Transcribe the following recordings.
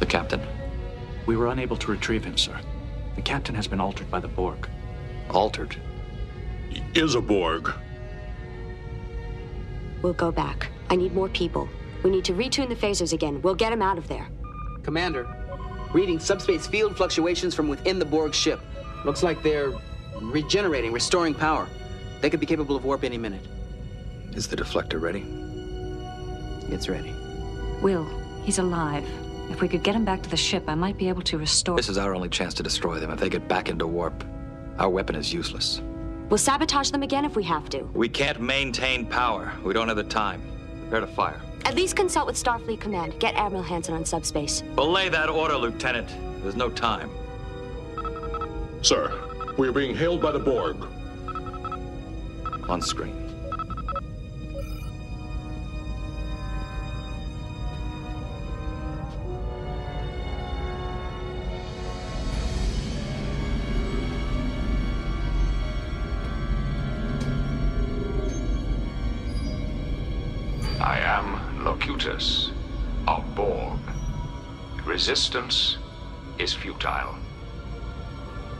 The captain? We were unable to retrieve him, sir. The captain has been altered by the Borg. Altered? He is a Borg. We'll go back. I need more people. We need to retune the phasers again. We'll get him out of there. Commander, reading subspace field fluctuations from within the Borg ship. Looks like they're regenerating, restoring power. They could be capable of warp any minute. Is the deflector ready? It's ready. Will, he's alive. If we could get him back to the ship, I might be able to restore. This is our only chance to destroy them. If they get back into warp, our weapon is useless. We'll sabotage them again if we have to. We can't maintain power. We don't have the time. Prepare to fire. At least consult with Starfleet Command. Get Admiral Hanson on subspace. Belay that order, Lieutenant. There's no time. Sir, we are being hailed by the Borg. On screen. I am Locutus of Borg. Resistance is futile.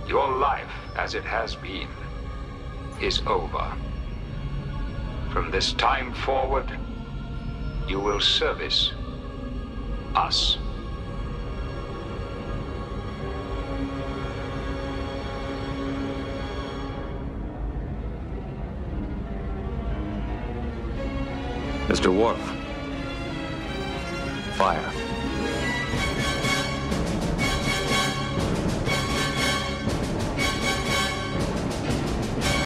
Your life, as it has been, is over. From this time forward, you will service us. Mr. Worf. Fire.